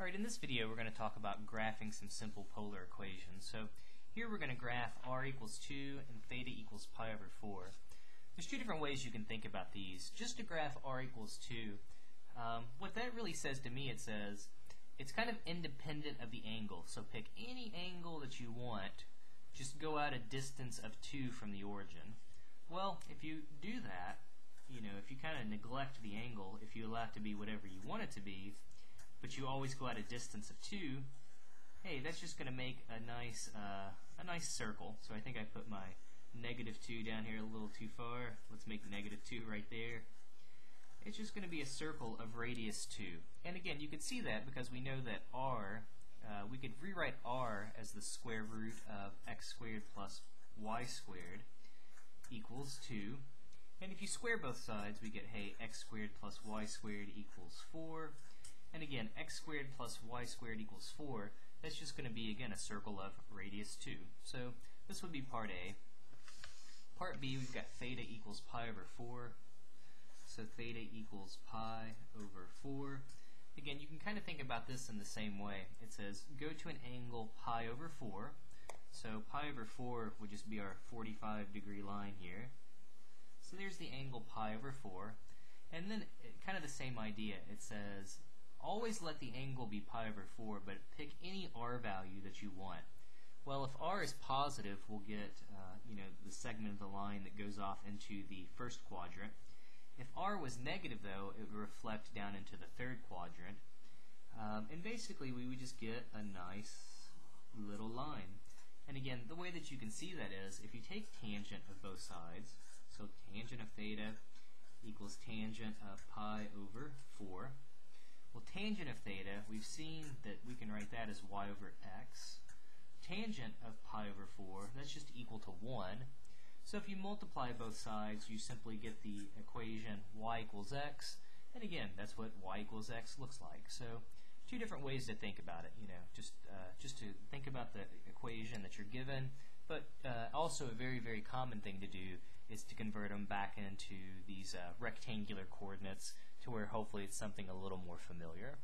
Alright, in this video we're going to talk about graphing some simple polar equations. So here we're going to graph r equals 2 and theta equals pi over 4. There's two different ways you can think about these. Just to graph r equals 2, um, what that really says to me, it says it's kind of independent of the angle. So pick any angle that you want, just go out a distance of 2 from the origin. Well, if you do that, you know, if you kind of neglect the angle, if you allow it to be whatever you want it to be, but you always go at a distance of 2, hey, that's just going to make a nice, uh, a nice circle. So I think I put my negative 2 down here a little too far. Let's make negative 2 right there. It's just going to be a circle of radius 2. And again, you can see that because we know that r, uh, we could rewrite r as the square root of x squared plus y squared equals 2. And if you square both sides, we get, hey, x squared plus y squared equals 4. And again, x squared plus y squared equals 4. That's just going to be, again, a circle of radius 2. So this would be part A. Part B, we've got theta equals pi over 4. So theta equals pi over 4. Again, you can kind of think about this in the same way. It says go to an angle pi over 4. So pi over 4 would just be our 45 degree line here. So there's the angle pi over 4. And then eh, kind of the same idea. It says always let the angle be pi over 4, but pick any r value that you want. Well, if r is positive, we'll get uh, you know the segment of the line that goes off into the first quadrant. If r was negative, though, it would reflect down into the third quadrant. Um, and basically, we would just get a nice little line. And again, the way that you can see that is if you take tangent of both sides, so tangent of theta equals tangent of pi over 4. Well, tangent of theta, we've seen that we can write that as y over x. Tangent of pi over 4, that's just equal to 1. So if you multiply both sides, you simply get the equation y equals x. And again, that's what y equals x looks like. So two different ways to think about it. You know, just uh, just to think about the equation that you're given, but uh, also a very very common thing to do is to convert them back into these uh, rectangular coordinates to where hopefully it's something a little more familiar.